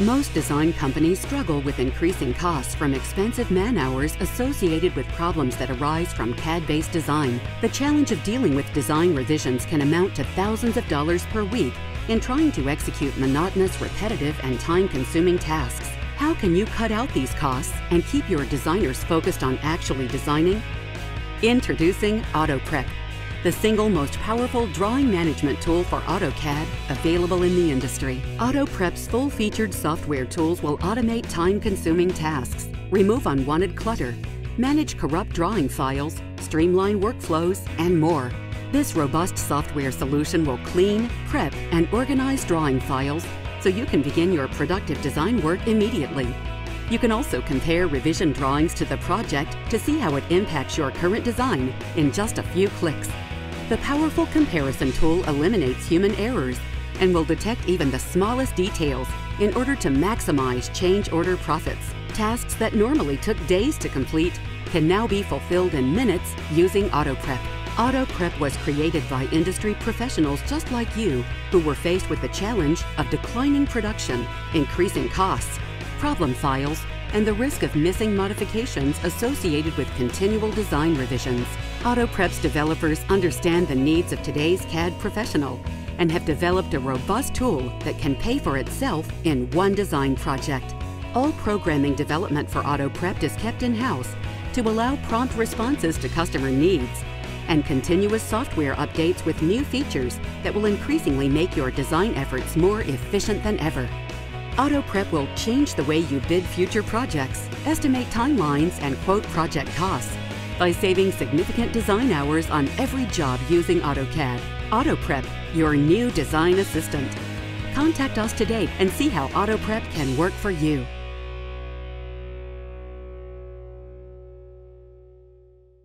Most design companies struggle with increasing costs from expensive man hours associated with problems that arise from CAD based design. The challenge of dealing with design revisions can amount to thousands of dollars per week in trying to execute monotonous, repetitive, and time consuming tasks. How can you cut out these costs and keep your designers focused on actually designing? Introducing AutoPrep the single most powerful drawing management tool for AutoCAD available in the industry. AutoPrep's full-featured software tools will automate time-consuming tasks, remove unwanted clutter, manage corrupt drawing files, streamline workflows, and more. This robust software solution will clean, prep, and organize drawing files so you can begin your productive design work immediately. You can also compare revision drawings to the project to see how it impacts your current design in just a few clicks. The powerful comparison tool eliminates human errors and will detect even the smallest details in order to maximize change order profits. Tasks that normally took days to complete can now be fulfilled in minutes using AutoPrep. AutoPrep was created by industry professionals just like you who were faced with the challenge of declining production, increasing costs, problem files, and the risk of missing modifications associated with continual design revisions. AutoPrep's developers understand the needs of today's CAD professional and have developed a robust tool that can pay for itself in one design project. All programming development for AutoPrep is kept in-house to allow prompt responses to customer needs and continuous software updates with new features that will increasingly make your design efforts more efficient than ever. AutoPrep will change the way you bid future projects, estimate timelines, and quote project costs by saving significant design hours on every job using AutoCAD. AutoPrep, your new design assistant. Contact us today and see how AutoPrep can work for you.